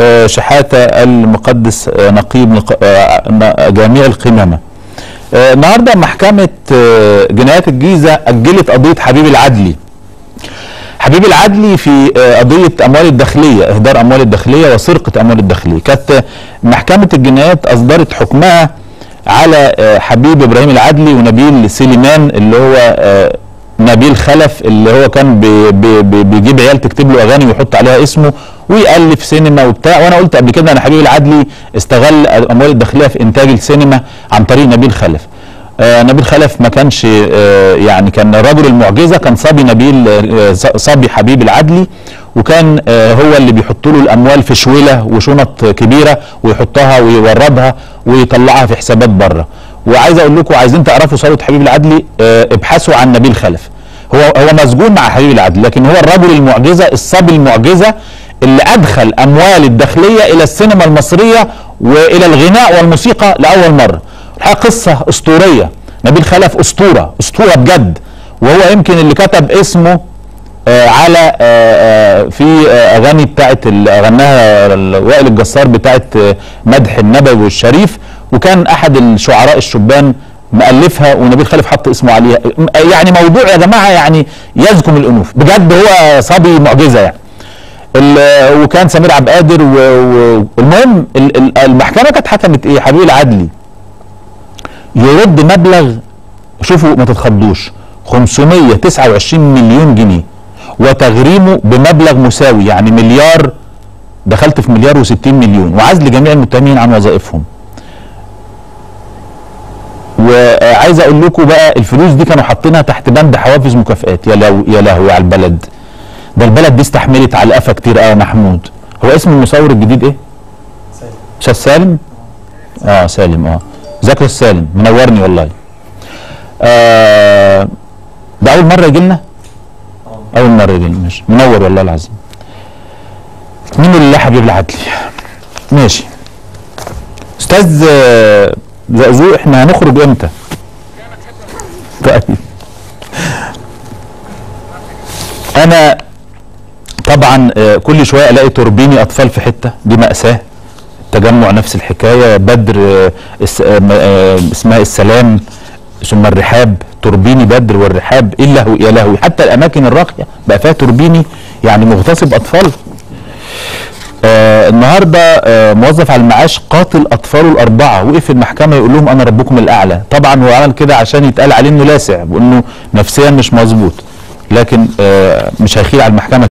آه، شحاتة المقدس آه، نقيب نق- آه، جميع القمامة. النهارده محكمة آه، جنايات الجيزة أجلت قضية حبيب العدلي. حبيب العدلي في قضية أموال الداخلية إهدار أموال الداخلية وسرقة أموال الداخلية. كانت محكمة الجنايات أصدرت حكمها على حبيب إبراهيم العدلي ونبيل سليمان اللي هو نبيل خلف اللي هو كان بي بي بي بيجيب عيال تكتب له أغاني ويحط عليها اسمه ويألف سينما وبتاع. وأنا قلت قبل كده إن حبيب العدلي استغل الاموال الداخلية في إنتاج السينما عن طريق نبيل خلف. آه نبيل خلف ما كانش آه يعني كان رجل المعجزة كان صبي نبيل آه صبي حبيب العدلي وكان آه هو اللي بيحط له الأموال في شويلة وشنط كبيرة ويحطها ويوردها ويطلعها في حسابات بره. وعايز أقول لكم عايزين تعرفوا ثروه حبيب العدلي آه ابحثوا عن نبيل خلف. هو هو مسجون مع حبيب العدلي لكن هو الرجل المعجزة الصبي المعجزة اللي أدخل اموال الداخلية إلى السينما المصرية وإلى الغناء والموسيقى لأول مرة. الحقيقة قصة أسطورية. نبيل خلف أسطورة أسطورة بجد. وهو يمكن اللي كتب اسمه آه على آه آه في آه أغاني بتاعت غناها وائل الجسار بتاعت آه مدح النبوي والشريف. وكان أحد الشعراء الشبان مؤلفها ونبيل خلف حط اسمه عليها. يعني موضوع يا جماعة يعني يزكم الأنوف. بجد هو صبي معجزة يعني. وكان سمير عبد القادر والمهم ال- ال- المحكمة كانت حكمت إيه؟ حبيب العدلي يرد مبلغ شوفوا ما تتخضوش 529 مليون جنيه وتغريمه بمبلغ مساوي يعني مليار دخلت في مليار و60 مليون وعزل جميع المتهمين عن وظائفهم. وعايز أقول لكم بقى الفلوس دي كانوا حاطينها تحت بند حوافز مكافئات يا لهوي على البلد. ده البلد دي استحملت على قفا كتير قوي يا محمود. هو اسم المصور الجديد إيه؟ أستاذ سالم؟ آه سالم آه. ذاكر السالم منورني والله. آه ده أول مرة يجي لنا؟ أول مرة يجي لنا. ماشي. منور والله العظيم. مين اللي حبيب العدلي ماشي. أستاذ آه، زقزوق إحنا هنخرج إمتى؟ طيب. أنا طبعا آه، كل شوية ألاقي توربيني أطفال في حتة دي مأساة. تجمع نفس الحكاية بدر آه، آه، اسمها السلام ثم الرحاب. توربيني بدر والرحاب إيه يا لهوي. حتى الأماكن الراقية بقى فيها توربيني يعني مغتصب أطفال. آه النهارده آه موظف على المعاش قاتل أطفاله الأربعة. وقف المحكمة يقول لهم أنا ربكم الأعلى. طبعا هو عمل كده عشان يتقال عليه إنه لاسع وانه نفسيا مش مظبوط. لكن آه مش هيخيل على المحكمة.